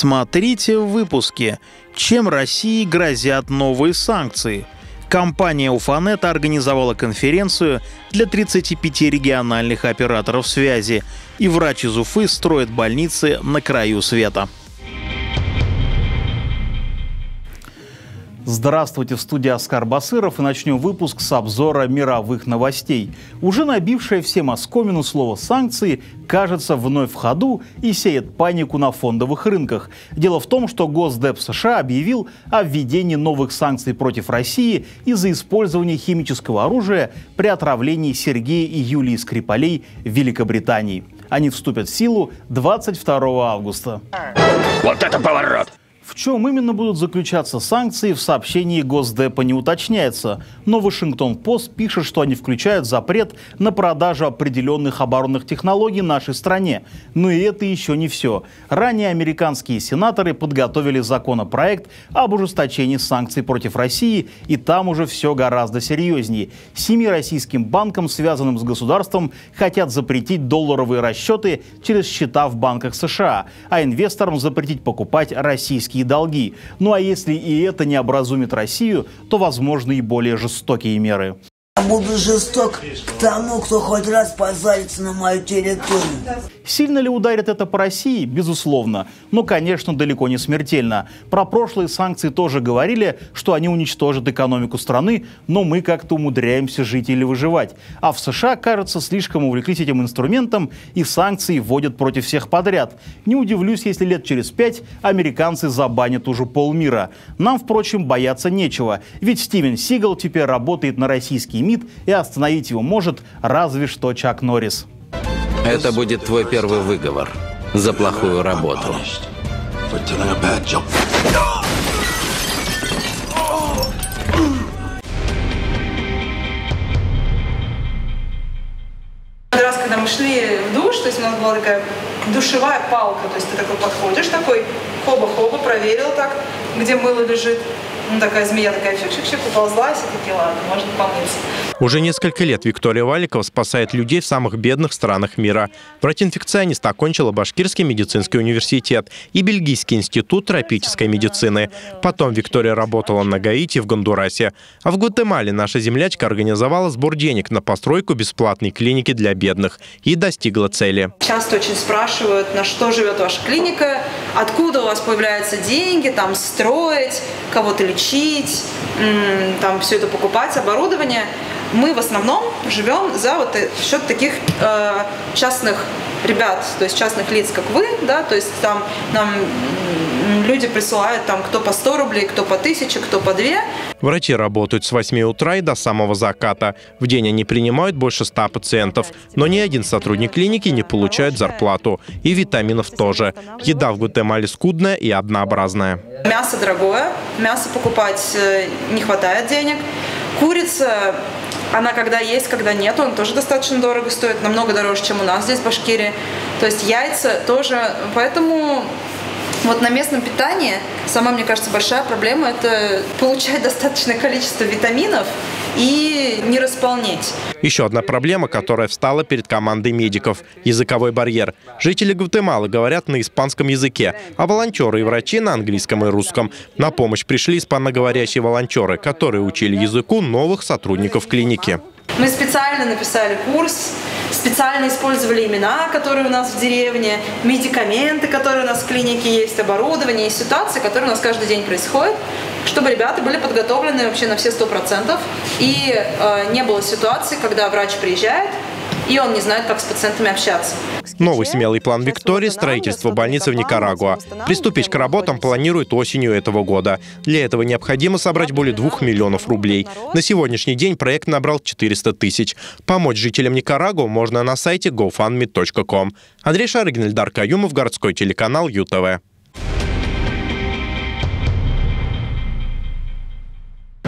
Смотрите в выпуске «Чем России грозят новые санкции?» Компания Уфанет организовала конференцию для 35 региональных операторов связи, и врач из Уфы строит больницы на краю света. Здравствуйте, в студии Оскар Басыров и начнем выпуск с обзора мировых новостей. Уже набившее всем оскомину слово «санкции» кажется вновь в ходу и сеет панику на фондовых рынках. Дело в том, что Госдеп США объявил о введении новых санкций против России из-за использования химического оружия при отравлении Сергея и Юлии Скрипалей в Великобритании. Они вступят в силу 22 августа. Вот это поворот! Чем именно будут заключаться санкции, в сообщении Госдепа не уточняется, но Вашингтон-Пост пишет, что они включают запрет на продажу определенных оборонных технологий нашей стране. Но и это еще не все. Ранее американские сенаторы подготовили законопроект об ужесточении санкций против России, и там уже все гораздо серьезнее. Семи российским банкам, связанным с государством, хотят запретить долларовые расчеты через счета в банках США, а инвесторам запретить покупать российские долги. Ну а если и это не образумит Россию, то возможны и более жестокие меры. Буду жесток к тому, кто хоть раз позарится на мою территорию. Сильно ли ударит это по России? Безусловно. Но, конечно, далеко не смертельно. Про прошлые санкции тоже говорили, что они уничтожат экономику страны, но мы как-то умудряемся жить или выживать. А в США, кажется, слишком увлеклись этим инструментом и санкции вводят против всех подряд. Не удивлюсь, если лет через пять американцы забанят уже полмира. Нам, впрочем, бояться нечего, ведь Стивен Сигал теперь работает на российский МИД и остановить его может разве что Чак Норрис. Это будет твой первый выговор за плохую работу. раз, когда мы шли в душ, то есть у нас была такая душевая палка, то есть ты такой подходишь, такой хоба-хоба, проверил так, где мыло лежит, ну, такая змея такая щик-щик-щик уползлась, и такие, ладно, можно помыться. Уже несколько лет Виктория Валикова спасает людей в самых бедных странах мира. Врач-инфекционист окончила Башкирский медицинский университет и Бельгийский институт тропической медицины. Потом Виктория работала на Гаити в Гондурасе. А в Гватемале наша землячка организовала сбор денег на постройку бесплатной клиники для бедных и достигла цели. Часто очень спрашивают, на что живет ваша клиника, откуда у вас появляются деньги, там строить, кого-то лечить там все это покупать, оборудование. Мы в основном живем за вот э, счет таких э, частных ребят, то есть частных лиц, как вы, да, то есть там нам люди присылают там кто по 100 рублей, кто по 1000, кто по 2. Врачи работают с 8 утра и до самого заката. В день они принимают больше 100 пациентов. Но ни один сотрудник клиники не получает зарплату. И витаминов тоже. Еда в Гватемале скудная и однообразная. Мясо дорогое, мясо покупать э, не хватает денег. Курица она когда есть, когда нет, он тоже достаточно дорого стоит, намного дороже, чем у нас здесь в Башкирии. То есть яйца тоже, поэтому вот на местном питании сама, мне кажется, большая проблема – это получать достаточное количество витаминов и не располнеть. Еще одна проблема, которая встала перед командой медиков – языковой барьер. Жители Гватемалы говорят на испанском языке, а волонтеры и врачи на английском и русском. На помощь пришли испаноговорящие волонтеры, которые учили языку новых сотрудников клиники. Мы специально написали курс, специально использовали имена, которые у нас в деревне, медикаменты, которые у нас в клинике есть, оборудование и ситуации, которые у нас каждый день происходят, чтобы ребята были подготовлены вообще на все сто процентов и э, не было ситуации, когда врач приезжает, и он не знает, как с пациентами общаться. Новый смелый план Виктории – строительство больницы в Никарагуа. Приступить к работам планируют осенью этого года. Для этого необходимо собрать более 2 миллионов рублей. На сегодняшний день проект набрал 400 тысяч. Помочь жителям Никарагуа можно на сайте gofundme.com. Андрей Шарыгин, Эльдар Каюмов, городской телеканал ЮТВ.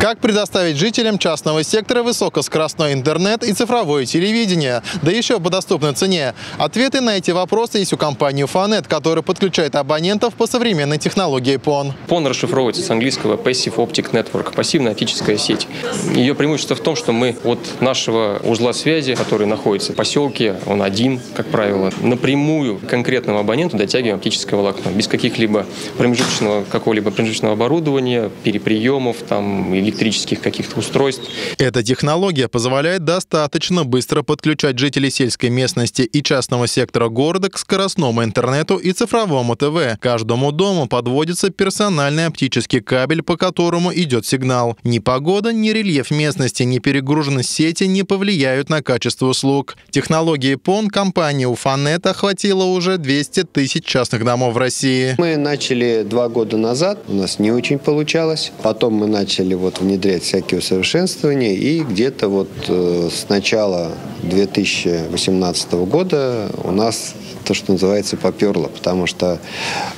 Как предоставить жителям частного сектора высокоскоростной интернет и цифровое телевидение, да еще по доступной цене? Ответы на эти вопросы есть у компании Ufanet, которая подключает абонентов по современной технологии PON. PON расшифровывается с английского Passive Optic Network, пассивная оптическая сеть. Ее преимущество в том, что мы от нашего узла связи, который находится в поселке, он один, как правило, напрямую конкретному абоненту дотягиваем оптическое волокно, без каких-либо промежуточного, какого-либо промежуточного оборудования, переприемов там, электрических каких-то устройств. Эта технология позволяет достаточно быстро подключать жителей сельской местности и частного сектора города к скоростному интернету и цифровому ТВ. Каждому дому подводится персональный оптический кабель, по которому идет сигнал. Ни погода, ни рельеф местности, ни перегруженность сети не повлияют на качество услуг. Технологии ПОН компания Уфанет охватила уже 200 тысяч частных домов в России. Мы начали два года назад, у нас не очень получалось. Потом мы начали вот внедрять всякие усовершенствования. И где-то вот э, с начала 2018 года у нас то, что называется, поперло, потому что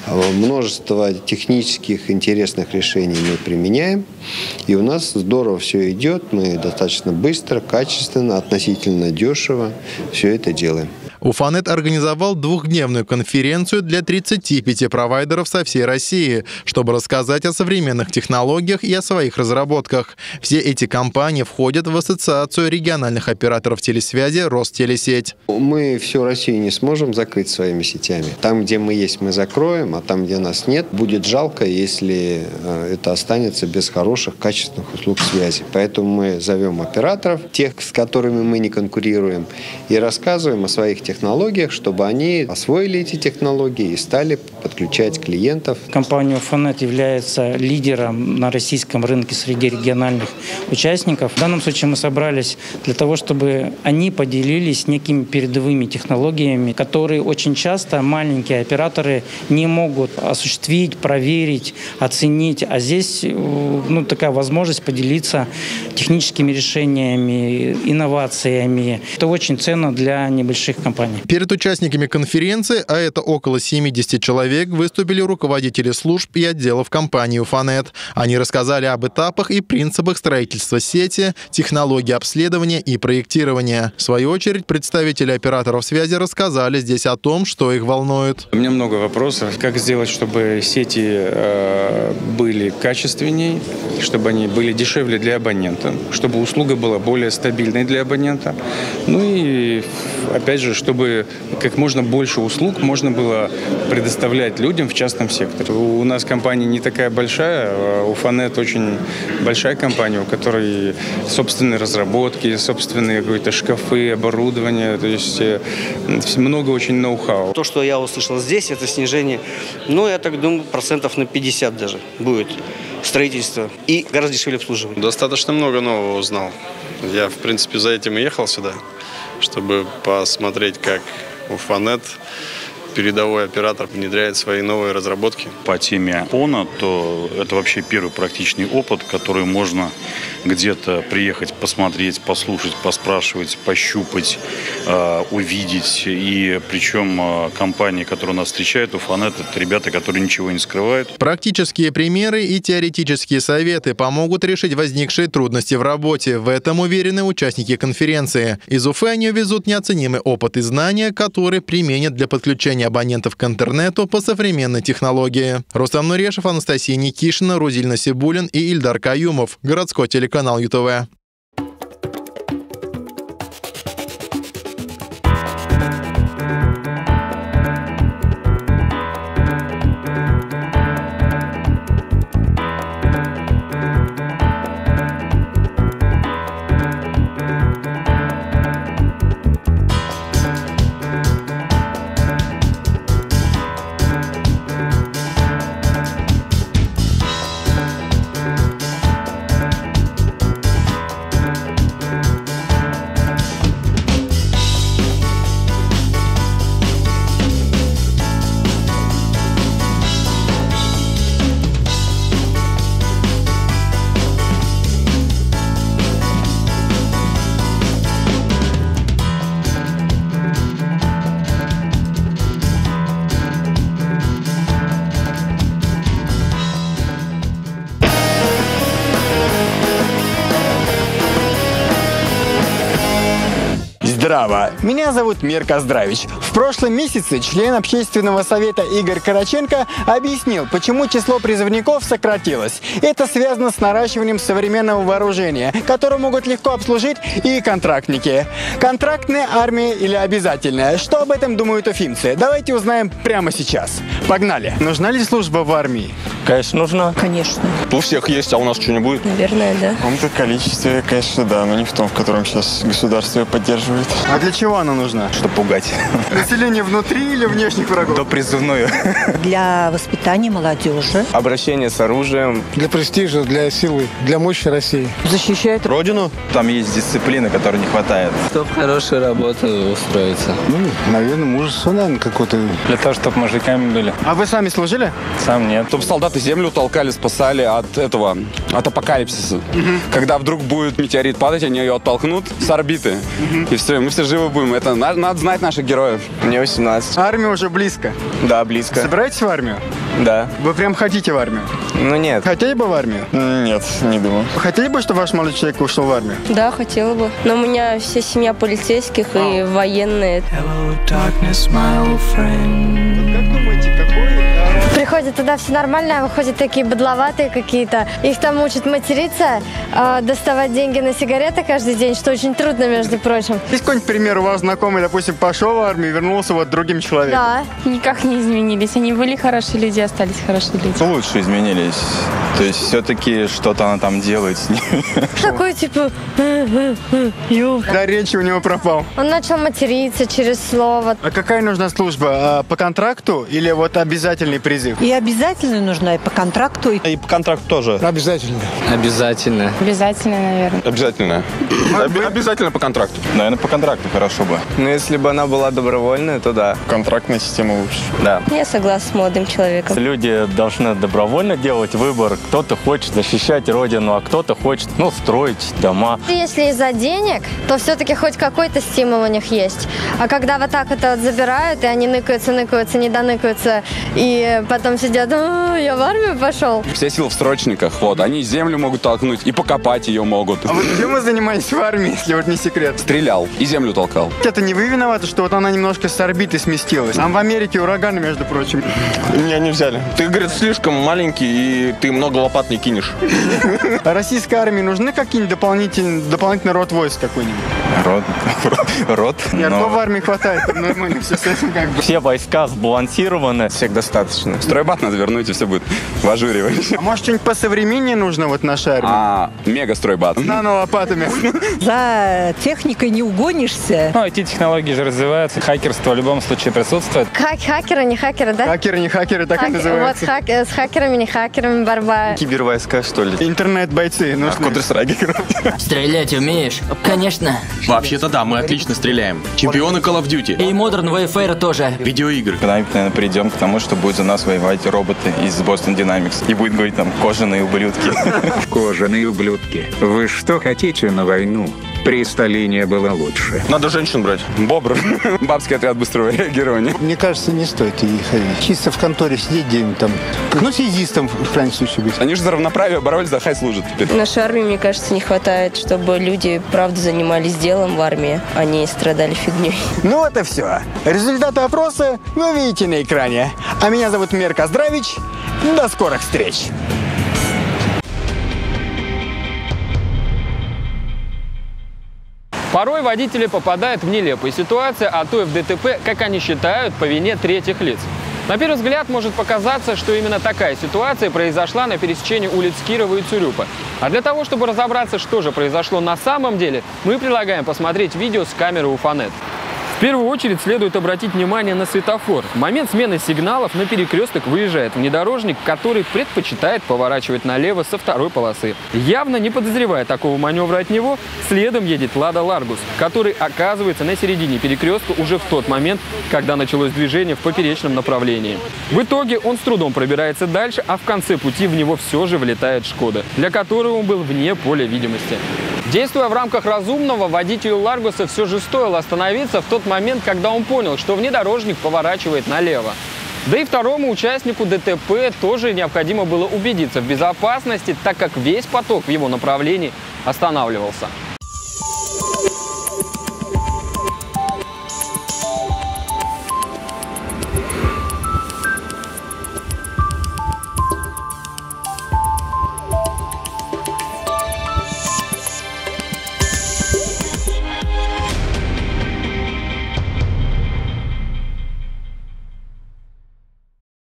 э, множество технических интересных решений мы применяем, и у нас здорово все идет, мы достаточно быстро, качественно, относительно дешево все это делаем. Уфанет организовал двухдневную конференцию для 35 провайдеров со всей России, чтобы рассказать о современных технологиях и о своих разработках. Все эти компании входят в Ассоциацию региональных операторов телесвязи «Ростелесеть». Мы всю Россию не сможем закрыть своими сетями. Там, где мы есть, мы закроем, а там, где нас нет, будет жалко, если э, это останется без хороших, качественных услуг связи. Поэтому мы зовем операторов, тех, с которыми мы не конкурируем, и рассказываем о своих технологиях технологиях, чтобы они освоили эти технологии и стали подключать клиентов. Компания Фонет является лидером на российском рынке среди региональных участников. В данном случае мы собрались для того, чтобы они поделились некими передовыми технологиями, которые очень часто маленькие операторы не могут осуществить, проверить, оценить. А здесь ну, такая возможность поделиться техническими решениями, инновациями. Это очень ценно для небольших компаний компании. Перед участниками конференции, а это около 70 человек, выступили руководители служб и отделов компании «Уфанет». Они рассказали об этапах и принципах строительства сети, технологии обследования и проектирования. В свою очередь, представители операторов связи рассказали здесь о том, что их волнует. У меня много вопросов. Как сделать, чтобы сети э, были качественнее, чтобы они были дешевле для абонента, чтобы услуга была более стабильной для абонента. Ну и, опять же, чтобы как можно больше услуг можно было предоставлять людям в частном секторе. У нас компания не такая большая, а у Фанет очень большая компания, у которой собственные разработки, собственные какие-то шкафы, оборудование, то есть э, много очень ноу-хау. То, что я услышал здесь, это снижение, ну, я так думаю, процентов на 50 даже будет строительство и гораздо дешевле обслуживание. Достаточно много нового узнал. Я, в принципе, за этим и ехал сюда чтобы посмотреть, как Уфанет передовой оператор внедряет свои новые разработки. По теме ПОНа, то это вообще первый практичный опыт, который можно где-то приехать, посмотреть, послушать, поспрашивать, пощупать, э, увидеть. И причем э, компании, которые нас встречают, Уфанет, это ребята, которые ничего не скрывают. Практические примеры и теоретические советы помогут решить возникшие трудности в работе. В этом уверены участники конференции. Из Уфы они везут неоценимый опыт и знания, которые применят для подключения абонентов к интернету по современной технологии. Рустам Нурешев, Анастасия Никишина, Рузиль Насибулин и Ильдар Каюмов. Городской телеканал ЮТВ. Здраво! Меня зовут Мир Коздравич. В прошлом месяце член общественного совета Игорь Караченко объяснил, почему число призывников сократилось. Это связано с наращиванием современного вооружения, которое могут легко обслужить и контрактники. Контрактная армия или обязательная? Что об этом думают уфимцы? Давайте узнаем прямо сейчас. Погнали! Нужна ли служба в армии? Конечно, нужна. Конечно. У всех есть, а у нас что не будет? Наверное, да. В каком-то количестве, конечно, да, но не в том, в котором сейчас государство ее поддерживает. А для чего она нужна? Чтобы пугать. Население внутри или внешних врагов? До призывную. Для воспитания молодежи. Обращение с оружием. Для престижа, для силы, для мощи России. Защищает родину. Там есть дисциплины, которой не хватает. Чтобы хорошую работу устроиться. Ну, наверное, мужество, наверное, какое-то. Для того, чтобы мужиками были. А вы сами служили? Сам нет. Чтобы солдаты землю толкали, спасали от этого, от апокалипсиса. Угу. Когда вдруг будет метеорит падать, они ее оттолкнут с орбиты. Угу. И все, мы все живы будем. Это надо, надо знать наших героев. Мне 18. Армия уже близко? Да, близко. Собираетесь в армию? Да. Вы прям хотите в армию? Ну нет. Хотели бы в армию? Нет, не думаю. Хотели бы, чтобы ваш молодой человек ушел в армию? Да, хотела бы. Но у меня вся семья полицейских и военные. Hello, darkness, my old friend. Приходят туда все нормально, а выходят такие быдловатые какие-то. Их там учат материться, э, доставать деньги на сигареты каждый день, что очень трудно, между прочим. Есть какой-нибудь пример у вас знакомый, допустим, пошел в армию, вернулся вот другим человеком? Да. Никак не изменились. Они были хорошие люди, остались хорошие люди. Лучше изменились. То есть все-таки что-то она там делает с ними. Такой типа... Да, речи у него пропал. Он начал материться через слово. А какая нужна служба? По контракту или вот обязательный призыв? И обязательно нужна и по контракту. И по контракту тоже. Обязательно. Обязательно. Обязательно, наверное. Обязательно. Об- обязательно по контракту. Наверное, по контракту хорошо бы. Но если бы она была добровольная, то да. Контрактная система лучше. Да. Я согласна с молодым человеком. Люди должны добровольно делать выбор. Кто-то хочет защищать родину, а кто-то хочет, ну, строить дома. Если из-за денег, то все-таки хоть какой-то стимул у них есть. А когда вот так это вот забирают, и они ныкаются, ныкаются, не доныкаются, и потом сидят, «А, я в армию пошел. Все силы в срочниках. Вот. Они землю могут толкнуть и покопать ее могут. А вот чем вы занимались в армии, если вот не секрет? Стрелял и землю толкал. Это не вы виноваты, что вот она немножко с орбиты сместилась. Там в Америке ураганы, между прочим. Меня не взяли. Ты, говорит, слишком маленький, и ты много лопат не кинешь. А российской армии нужны какие-нибудь дополнительные, дополнительный род войск какой-нибудь? Рот? Рот? Нет, в армии хватает, нормально все с этим как бы. Все войска сбалансированы. Всех достаточно. Стройбат надо вернуть, и все будет в ажуре. А может что-нибудь посовременнее нужно вот нашей армии? А, мега стройбат. Нано-лопатами. За техникой не угонишься. Ну, IT-технологии же развиваются, хакерство в любом случае присутствует. Хак хакеры, не хакеры, да? Хакеры, не хакеры, так и называются. Вот хак- э, с хакерами, не хакерами борьба. Кибервойска, что ли? Интернет-бойцы А нужны. Counter-Strike Стрелять умеешь? Конечно. Вообще-то да, мы отлично стреляем. Чемпионы Call of Duty. И Modern Warfare тоже. Видеоигры. Когда-нибудь, наверное, придем к тому, что будет за нас воевать роботы из Boston Dynamics. И будет говорить там кожаные ублюдки. Кожаные ублюдки. Вы что хотите на войну? При Сталине было лучше. Надо женщин брать. Бобр. Бабский отряд быстрого реагирования. Мне кажется, не стоит ей ходить. Чисто в конторе сидеть где-нибудь там. Ну, связистом, в крайнем случае, быть. Они же за равноправие боролись, за хай служат теперь. Нашей армии, мне кажется, не хватает, чтобы люди, правда, занимались делом в армии, а не страдали фигней. Ну вот и все. Результаты опроса вы видите на экране. А меня зовут Мир Коздравич. До скорых встреч. Порой водители попадают в нелепые ситуации, а то и в ДТП, как они считают, по вине третьих лиц. На первый взгляд может показаться, что именно такая ситуация произошла на пересечении улиц Кирова и Цюрюпа. А для того, чтобы разобраться, что же произошло на самом деле, мы предлагаем посмотреть видео с камеры Уфанет. В первую очередь следует обратить внимание на светофор. В момент смены сигналов на перекресток выезжает внедорожник, который предпочитает поворачивать налево со второй полосы. Явно не подозревая такого маневра от него, следом едет Лада Ларгус, который оказывается на середине перекрестка уже в тот момент, когда началось движение в поперечном направлении. В итоге он с трудом пробирается дальше, а в конце пути в него все же влетает Шкода, для которой он был вне поля видимости. Действуя в рамках разумного, водителю Ларгуса все же стоило остановиться в тот момент, когда он понял, что внедорожник поворачивает налево. Да и второму участнику ДТП тоже необходимо было убедиться в безопасности, так как весь поток в его направлении останавливался.